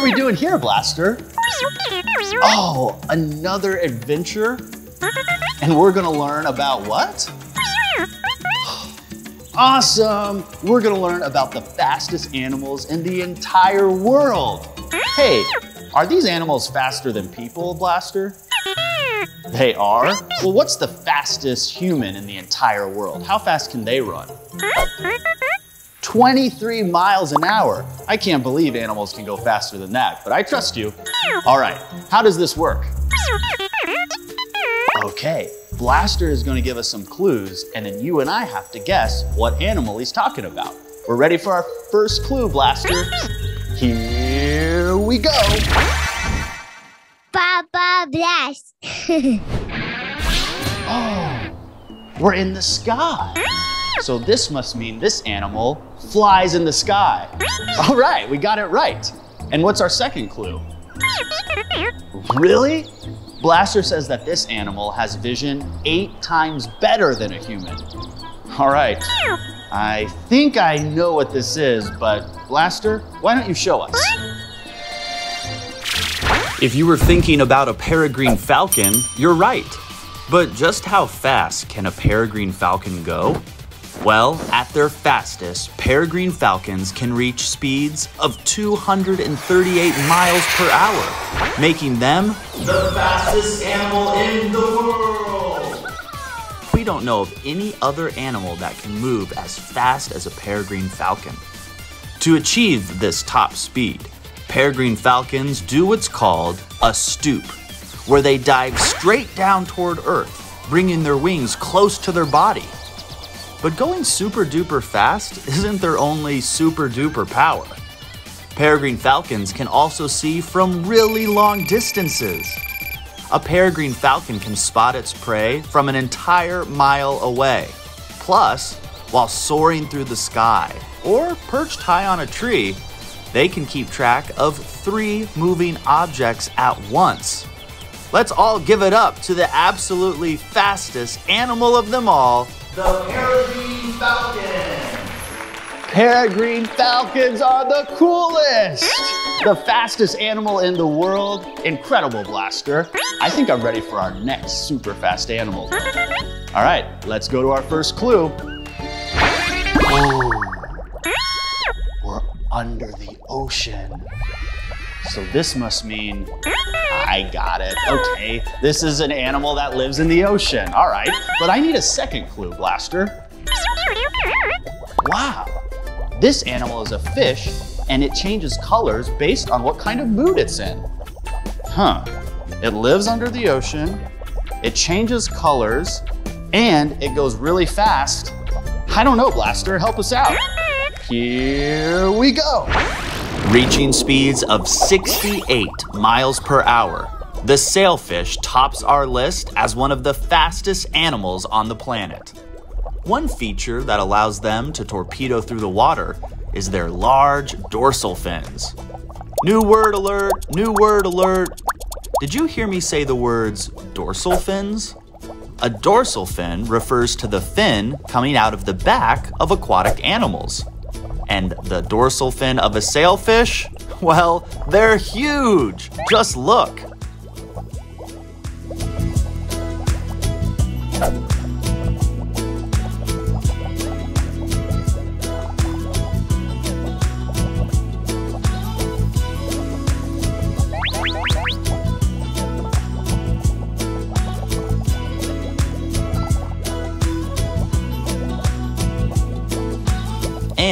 are we doing here, Blaster? Oh, another adventure? And we're gonna learn about what? Awesome! We're gonna learn about the fastest animals in the entire world. Hey, are these animals faster than people, Blaster? They are? Well, what's the fastest human in the entire world? How fast can they run? 23 miles an hour. I can't believe animals can go faster than that, but I trust you. All right, how does this work? Okay, Blaster is gonna give us some clues, and then you and I have to guess what animal he's talking about. We're ready for our first clue, Blaster. Here we go. Baba Blast. Oh, we're in the sky. So this must mean this animal flies in the sky. All right, we got it right. And what's our second clue? Really? Blaster says that this animal has vision eight times better than a human. All right, I think I know what this is, but Blaster, why don't you show us? If you were thinking about a peregrine falcon, you're right. But just how fast can a peregrine falcon go? Well, at their fastest, peregrine falcons can reach speeds of 238 miles per hour, making them the fastest animal in the world. We don't know of any other animal that can move as fast as a peregrine falcon. To achieve this top speed, peregrine falcons do what's called a stoop, where they dive straight down toward Earth, bringing their wings close to their body. But going super duper fast isn't their only super duper power. Peregrine falcons can also see from really long distances. A peregrine falcon can spot its prey from an entire mile away. Plus, while soaring through the sky or perched high on a tree, they can keep track of three moving objects at once. Let's all give it up to the absolutely fastest animal of them all, the peregrine falcon. Peregrine falcons are the coolest! The fastest animal in the world. Incredible, Blaster. I think I'm ready for our next super fast animal. All right, let's go to our first clue. Oh, we're under the ocean. So this must mean, I got it. Okay, this is an animal that lives in the ocean. All right, but I need a second clue, Blaster. Wow, this animal is a fish and it changes colors based on what kind of mood it's in. Huh, it lives under the ocean, it changes colors, and it goes really fast. I don't know, Blaster, help us out. Here we go. Reaching speeds of 68 miles per hour, the sailfish tops our list as one of the fastest animals on the planet. One feature that allows them to torpedo through the water is their large dorsal fins. New word alert, new word alert. Did you hear me say the words dorsal fins? A dorsal fin refers to the fin coming out of the back of aquatic animals. And the dorsal fin of a sailfish? Well, they're huge. Just look.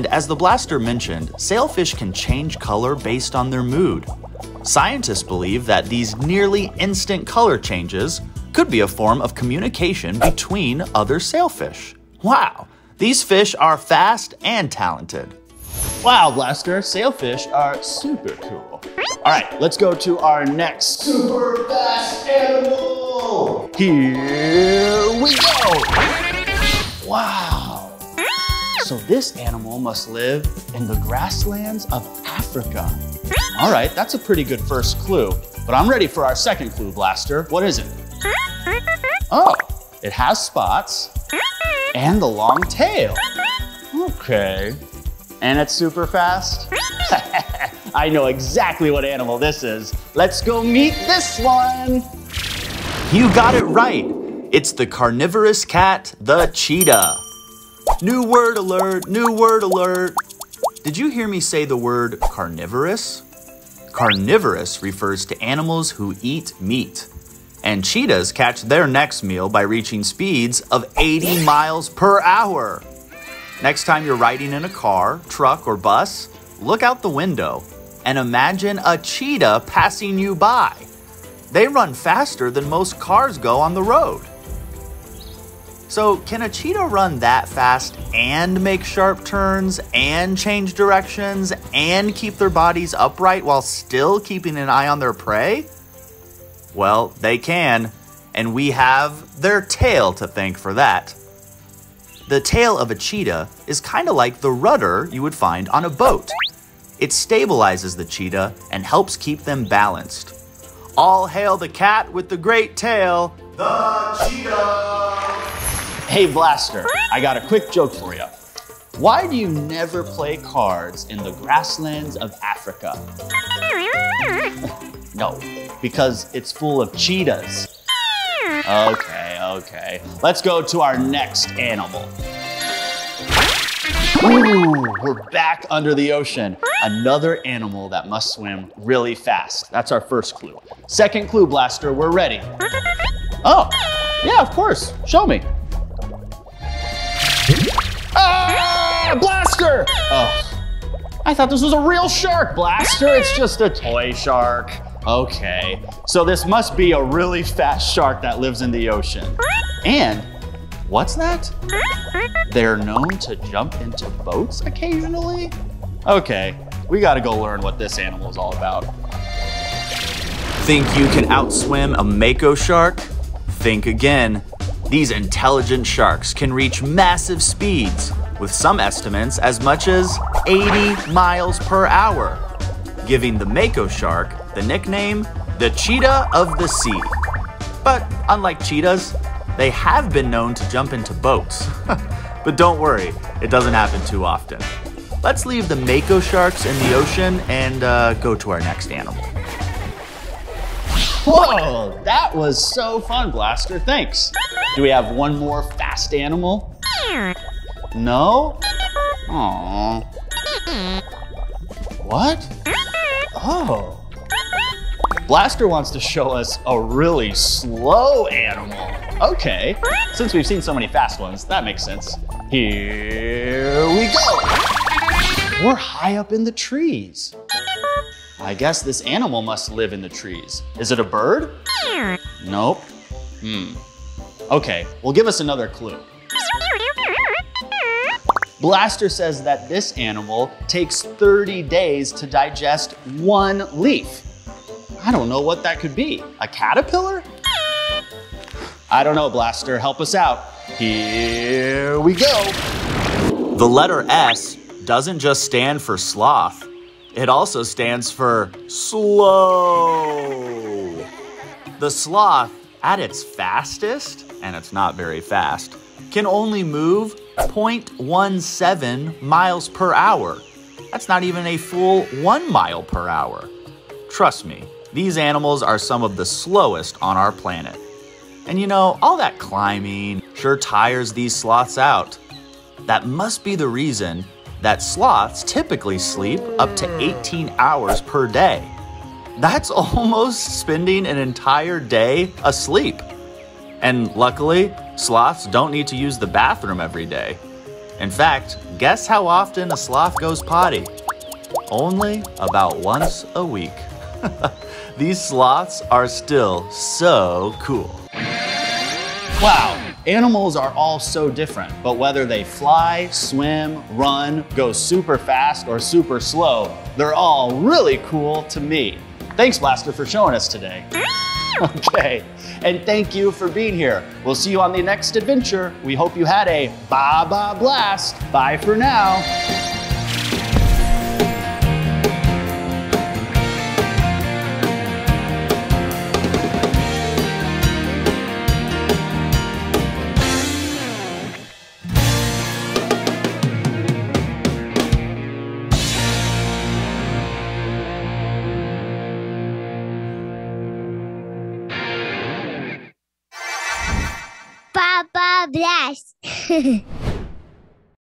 And as the blaster mentioned, sailfish can change color based on their mood. Scientists believe that these nearly instant color changes could be a form of communication between other sailfish. Wow, these fish are fast and talented. Wow, Blaster, sailfish are super cool. All right, let's go to our next super fast animal. Here we go. Wow. So this animal must live in the grasslands of Africa. All right, that's a pretty good first clue, but I'm ready for our second clue, Blaster. What is it? Oh, it has spots and the long tail. Okay. And it's super fast? I know exactly what animal this is. Let's go meet this one. You got it right. It's the carnivorous cat, the cheetah. New word alert, new word alert. Did you hear me say the word carnivorous? Carnivorous refers to animals who eat meat. And cheetahs catch their next meal by reaching speeds of 80 miles per hour. Next time you're riding in a car, truck, or bus, look out the window and imagine a cheetah passing you by. They run faster than most cars go on the road. So, can a cheetah run that fast and make sharp turns and change directions and keep their bodies upright while still keeping an eye on their prey? Well, they can, and we have their tail to thank for that. The tail of a cheetah is kind of like the rudder you would find on a boat. It stabilizes the cheetah and helps keep them balanced. All hail the cat with the great tail, the cheetah! Hey, Blaster, I got a quick joke for you. Why do you never play cards in the grasslands of Africa? no, because it's full of cheetahs. Okay, okay. Let's go to our next animal. Ooh, we're back under the ocean. Another animal that must swim really fast. That's our first clue. Second clue, Blaster, we're ready. Oh, yeah, of course. Show me. Oh, I thought this was a real shark, Blaster. It's just a toy shark. Okay, so this must be a really fast shark that lives in the ocean. And what's that? They're known to jump into boats occasionally? Okay, we gotta go learn what this animal is all about. Think you can outswim a mako shark? Think again. These intelligent sharks can reach massive speeds, with some estimates as much as 80 miles per hour, giving the mako shark the nickname the cheetah of the sea. But unlike cheetahs, they have been known to jump into boats. but don't worry, it doesn't happen too often. Let's leave the mako sharks in the ocean and uh, go to our next animal. Whoa, that was so fun, Blaster. Thanks. Do we have one more fast animal? No? Aww. What? Oh. Blaster wants to show us a really slow animal. Okay, since we've seen so many fast ones, that makes sense. Here we go. We're high up in the trees. I guess this animal must live in the trees. Is it a bird? Nope. Hmm. Okay, well give us another clue. Blaster says that this animal takes 30 days to digest one leaf. I don't know what that could be. A caterpillar? I don't know, Blaster. Help us out. Here we go. The letter S doesn't just stand for sloth, it also stands for slow. The sloth, at its fastest, and it's not very fast, can only move 0.17 miles per hour. That's not even a full one mile per hour. Trust me, these animals are some of the slowest on our planet. And you know, all that climbing sure tires these sloths out. That must be the reason that sloths typically sleep up to 18 hours per day. That's almost spending an entire day asleep. And luckily, sloths don't need to use the bathroom every day. In fact, guess how often a sloth goes potty? Only about once a week. These sloths are still so cool. Wow, animals are all so different, but whether they fly, swim, run, go super fast, or super slow, they're all really cool to me. Thanks, Blaster, for showing us today. Okay, and thank you for being here. We'll see you on the next adventure. We hope you had a ba ba blast. Bye for now. Hehe.